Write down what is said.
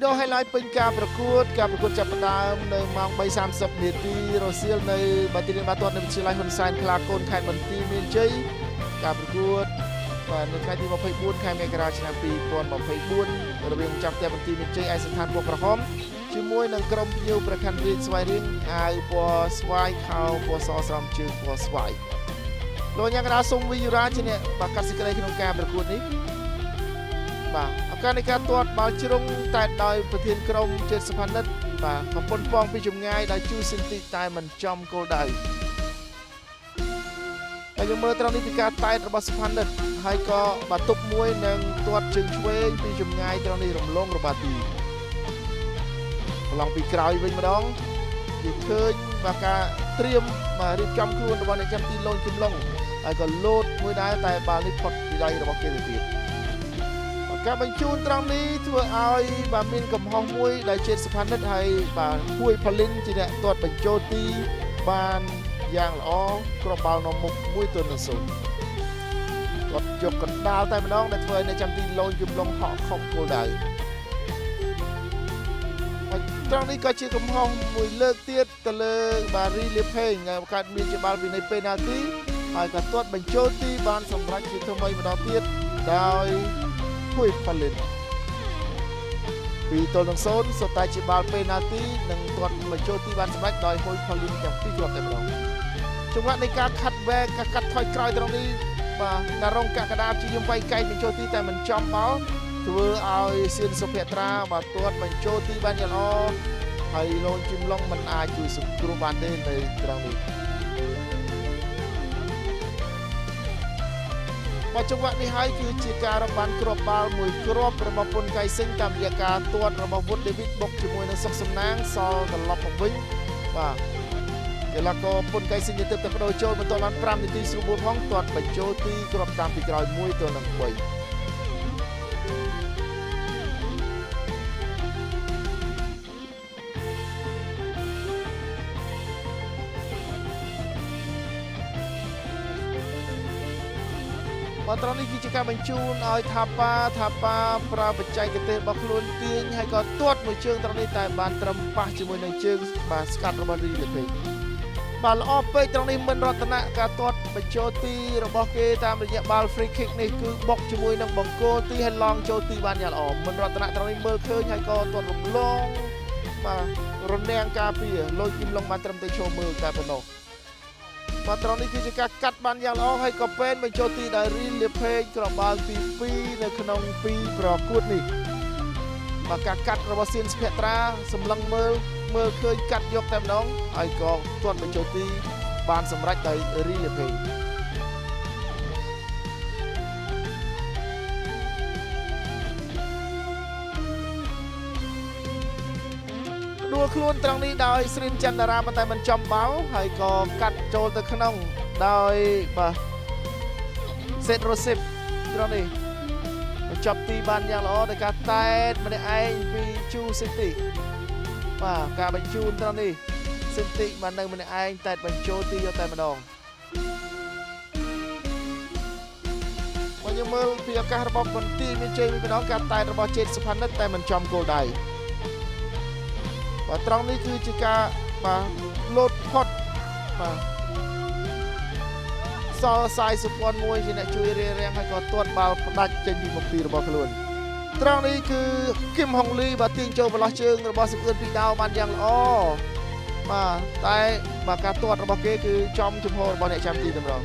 វីដេអូ highlight ពេញការប្រកួតការប្រកួតចាប់ផ្ដើមនៅម៉ោង3:30នាទីរសៀលនៅបាទីរៀនបាត់ទាត់នៅវិទ្យាល័យហ៊ុនសែនខ្លាកូនខេត្តបន្ទាយមានជ័យការប្រកួតបាទនៅថ្ងៃទី24ខែមករាឆ្នាំ2024រវាងចាប់ផ្ទះបន្ទាយមានជ័យឯកស្ថានពណ៌ក្រហមជាមួយនឹងក្រុមភ្ញៀវប្រខាន់រាជស្វាយរៀងអាវពណ៌ស្វាយខោពណ៌សស្រោមជើងពណ៌ស្វាយលោកញ៉ាំកដាសុំវីយូរ៉ាជាអ្នកបាកាត់សេចក្តីក្នុងការប្រកួតនេះ បាទឱកាសនៃការទាត់បាល់ជ្រុងតែដោយប្រធានក្រុមជាតិសុផានិតបាទកំពុនប៉ងពីចម្ងាយដោយជួយសិនទីតែមិនចំគោលដៅហើយយើងមើលត្រង់នេះពីការតែតរបស់សុផានិតហើយក៏បាទទប់មួយនឹងទាត់ជើងឆ្វេងពីចម្ងាយត្រង់នេះរំលងរបាទីប្រឡងពីក្រោយវិញម្ដងយើងឃើញបាទការត្រៀមបាទរៀបចំខ្លួនរបស់អ្នកចាំទីលូនជំឡុងហើយក៏លោតមួយដែរតែបាល់នេះផុតពីដៃរបស់គេទៅទៀត ការបញ្ជូនត្រង់នេះធ្វើឲ្យបាទមានកំហុសមួយដែលជាតិសុផានិតហើយបាទហួយផលិនជាអ្នកទាត់បញ្ចូលទីបានយ៉ាងល្អគ្រាប់បាល់នាំមុខមួយទល់នឹង0គាត់យកកណ្ដាលតែម្ដងដែលធ្វើឲ្យអ្នកចាំទីលូនជំលងហក់ខំគោលដៅហើយត្រង់នេះក៏ជាកំហុសមួយលើកទៀតទៅលើបារីលីផេងកើតមានជាបាល់វិន័យពេណាល់ទីហើយក៏ទាត់បញ្ចូលទីបានសម្រេចជាថ្មីម្ដងទៀតដោយ ភួយផលិតពីទល់នឹងសូនសុទ្ធតែជាបាល់ពេណាល់ទីនិងទាត់បញ្ចូលទីបានសម្រេចដោយហួយផលិតទាំងពីរគ្រាប់តែម្ដងចង្វាក់នៃការខាត់វែកការកាត់ថយក្រោយត្រង់នេះបាទតារងកកដាជាយំវាយកែកបញ្ចូលទីតែមិនចំបោធ្វើឲ្យសៀនសុភ័ត្រាបាទទាត់បញ្ចូលទីបានយ៉ាងល្អហើយលូនជឹមឡុងមិនអាចជួយសង្គ្រោះបានទេនៅត្រង់នេះ បាទចង្វាក់នេះហើយគឺជាការរបានគ្រាប់បាល់មួយគ្រាប់របស់ពុនកៃសិងតាមរយៈការទាត់របស់វុតដេវីតបុកជាមួយនឹងសុកសំណាងសល់ត្រឡប់មកវិញបាទកីឡាករពុនកៃសិងទៅទៅបដូរចូលបន្ទាប់បាន5នាទីស្រួលបួនផងទាត់បញ្ចូលទីគ្រាប់តាមពីក្រោយ1ទល់នឹង3 បើត្រង់នេះគឺជាការបញ្ជូនឲ្យថាប៉ាថាប៉ាប្រើបច្ចេកទេសរបស់ខ្លួនទាញហើយក៏ទាត់មួយជើងត្រង់នេះតែបានត្រឹមប៉ះជាមួយនឹងជើងបាទស្កាត់របស់រីលីពេកបាទល្អពេកត្រង់នេះមិនរតនៈការទាត់បញ្ចូលទីរបស់គេតាមរយៈបាល់ free kick នេះគឺបុកជាមួយនឹងបង្គោលទីហើយឡងចូលទីបានយ៉ាងល្អមិនរតនៈត្រង់នេះមើលឃើញហើយក៏ទាត់រំលងបាទរនាំងការពារលុយគីមឡុងបានត្រឹមតែឈោមើលតែប៉ុណ្ណោះ បាទត្រង់នេះគឺជាការកាត់បានយ៉ាងល្អហើយក៏ពេនបញ្ចូលទីដោយរីលីផេងក្របបាល់ទី2នៅក្នុង2ប្រកួតនេះបាទការកាត់របស់សៀនស្ភត្រាសម្លឹងមើលមើលឃើញកាត់យកតែម្ដងហើយក៏ទាត់បញ្ចូលទីបានសម្រេចដោយរីលីផេង ដួលខ្លួនត្រង់នេះដោយស្រីនចន្ទរាប៉ុន្តែមិនចំបោហើយក៏កាត់ចូលទៅក្នុងដោយបាទសេតរ៉ូស៊ីបត្រង់នេះបញ្ចប់ទីបានយ៉ាងល្អដោយការតែតម្នាក់ឯងពីជូស៊ីទីបាទការបញ្ជូនត្រង់នេះស៊ីទីបាននៅម្នាក់ឯងតែបញ្ចូលទីយកតែម្ដងមកយើងមើលពីឱកាសរបស់បន្ទាយមានជ័យមួយម្ដងការតែរបស់ជេតសុផានិតតែមិនចំគោលដៅ បាទត្រង់នេះគឺជាការបាទលោតផុតបាទសល់សាយសុភ័ណ្ឌមួយជាអ្នកជួយរារាំងហើយក៏ទាត់បាល់ផ្ដាច់ចេញពីមុខទីរបស់ខ្លួនត្រង់នេះគឺគឹមហុងលីបាទទាញចូលបន្លោះជើងរបស់សុភឿនពីដៅបានយ៉ាងល្អបាទតែបាទការទាត់របស់គេគឺចំចំហរបស់អ្នកចាំទីតម្រង